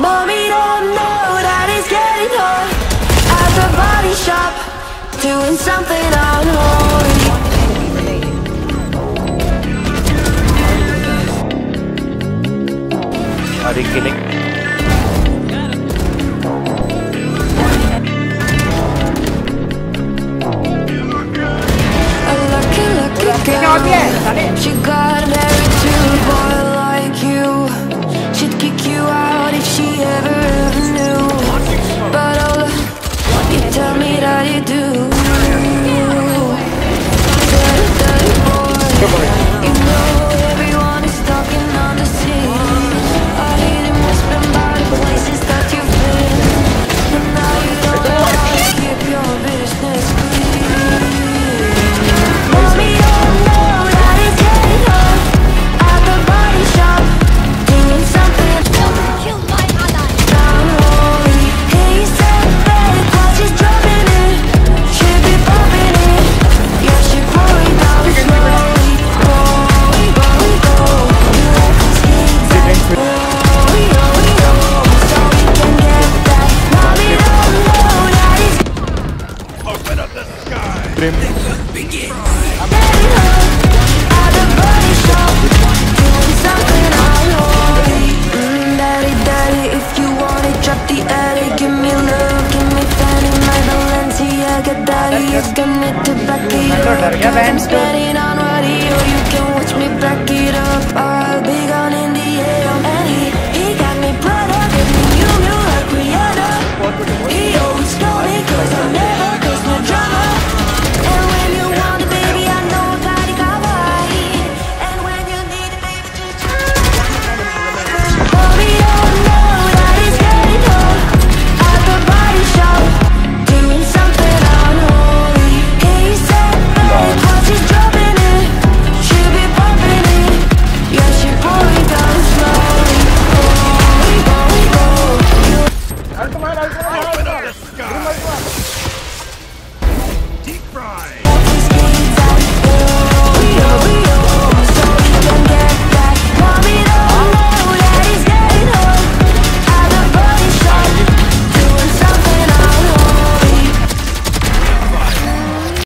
Mommy don't know that it's getting hot At the body shop Doing something unholy Are you kidding? She got frame. डर गया band